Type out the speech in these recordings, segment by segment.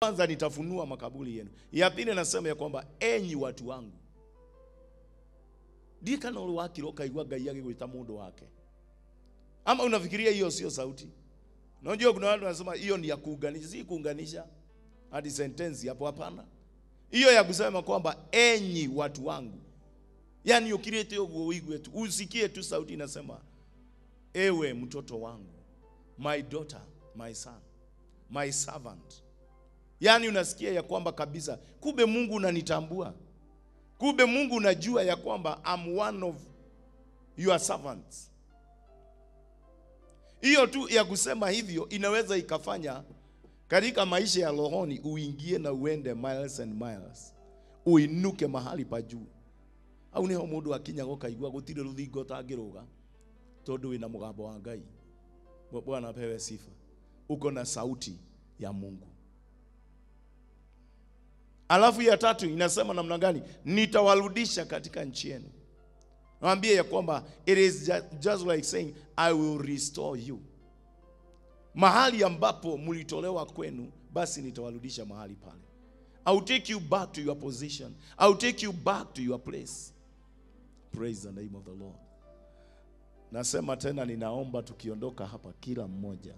kwanza nitafunua makaburi yenu. Ya pili nasema ya kwamba enyi watu wangu. Ndikana uri wakira ukaigua ngai agigwita mundu wake. Ama unafikiria hiyo sio sauti? Unajua kuna watu wanasema hiyo ni ya kuunganisha si kuunganisha. Hadi sentensi hapo hapana. Hiyo ya kusema kwamba enyi watu wangu. Yani ukirete uguo uigwe tu usikie tu sauti inasema ewe mtoto wangu my daughter my son my servant yaani unasikia ya kwamba kabisa kumbe mungu unanitambua. Kumbe mungu unajua ya kwamba I'm one of your servants. Hiyo tu ya kusema hivyo inaweza ikafanya katika maisha ya rohoni uingie na uende miles and miles. Uinuke mahali pa juu. Au niho mundu akinyaga ukaigua gutire ruthingo tangiruga tondu wina mugambo wa ngai. Bwana apewe sifa. Uko na sauti ya mungu alafu ya tatu inasema namna gani? Nitawarudisha katika nchi yenu. Nawambia ya kwamba it is ju- just like saying i will restore you. Mahali ambapo mulitolewa kwenu basi nitawarudisha mahali pale. I'll take you back to your position. I'll take you back to your place. Praise the name of the lord. Nasema tena ninaomba tukiondoka hapa kila mmoja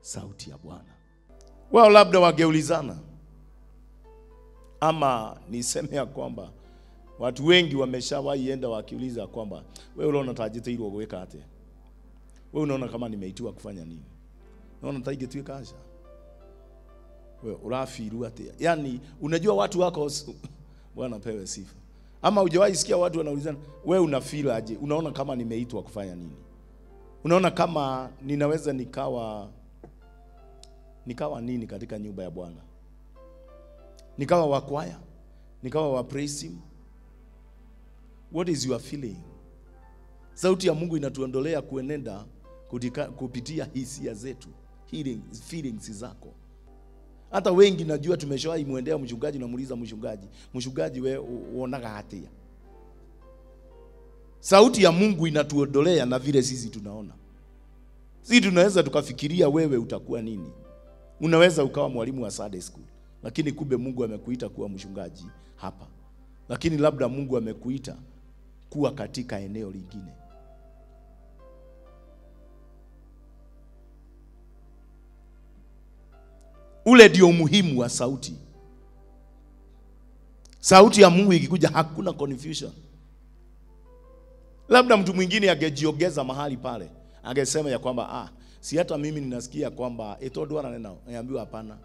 sauti ya bwana. Wao labda wageulizana ama niseme ya kwamba watu wengi wameshawaienda wakiuliza kwamba wewe unaona tajitairwo gwika atia wewe unaona kama nimeitiwa kufanya nini? Unaona taigituika aca wewe urafiru atia. Yani unajua watu wako bwana pewe sifa. Ama hujawahi sikia watu wanaulizana wewe unafeel aje? Unaona kama nimeitwa kufanya nini? Unaona kama ninaweza nikawa nikawa nini katika nyumba ya bwana nikawa wa kwaya nikawa wa praise him what is your feeling? Sauti ya mungu inatuondolea kuenenda kutika, kupitia hisia zetu feelings, feelings zako. Hata wengi najua tumeshawahi mwendea mchungaji namuuliza mchungaji mchungaji we uonaga hatia sauti ya mungu inatuondolea na vile sisi tunaona. Sisi tunaweza tukafikiria wewe utakuwa nini. Unaweza ukawa mwalimu wa Sunday school lakini kumbe mungu amekuita kuwa mchungaji hapa. Lakini labda mungu amekuita kuwa katika eneo lingine. Ule ndio umuhimu wa sauti. Sauti ya mungu ikikuja hakuna confusion. Labda mtu mwingine angejiogeza mahali pale angesema ya kwamba ah, si hata mimi ninasikia kwamba etodwara nena niambiwa hapana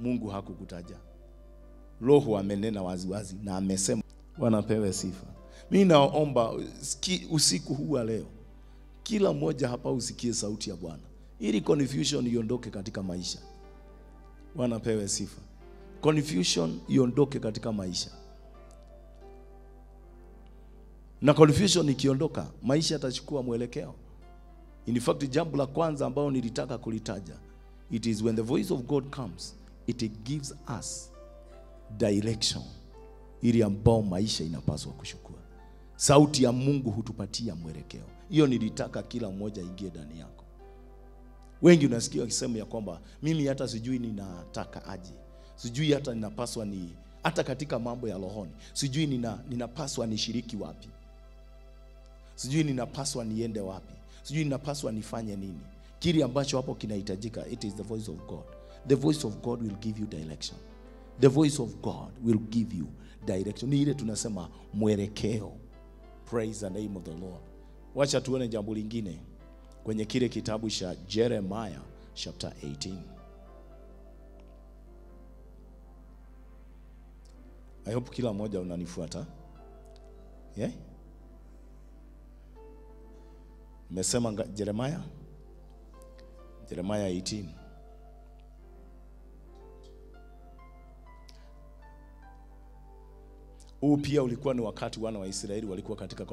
mungu hakukutaja. Roho amenena waziwazi na amesema wanapewe sifa. Mi naomba usiku huu wa leo kila mmoja hapa usikie sauti ya bwana. Ili confusion iondoke katika maisha. Wanapewe sifa. Confusion iondoke katika maisha. Na confusion ikiondoka maisha yatachukua mwelekeo. In fact jambo la kwanza ambalo nilitaka kulitaja it is when the voice of god comes it gives us direction ili ambao maisha inapaswa kushukua. sauti ya mungu hutupatia mwelekeo. Hiyo nilitaka kila mmoja ingie ndani yako. Wengi unasikia wakisema ya kwamba mimi hata sijui ninataka aje. Sijui hata ninapaswa ni hata katika mambo ya rohoni sijui nina, ninapaswa nishiriki wapi. Sijui ninapaswa niende wapi. Sijui ninapaswa nifanye nini. Kile ambacho hapo kinahitajika it is the voice of god the voice of god will give you direction. The voice of god will give you direction. Ni ile tunasema mwelekeo. Praise the name of the lord. Wacha tuone jambo lingine kwenye kile kitabu cha jeremiah chapter 18 i hope kila mmoja unanifuata. Yeah? Nimesema nga- Jeremiah? Jeremiah 18 huu pia ulikuwa ni wakati wana wa Israeli walikuwa katika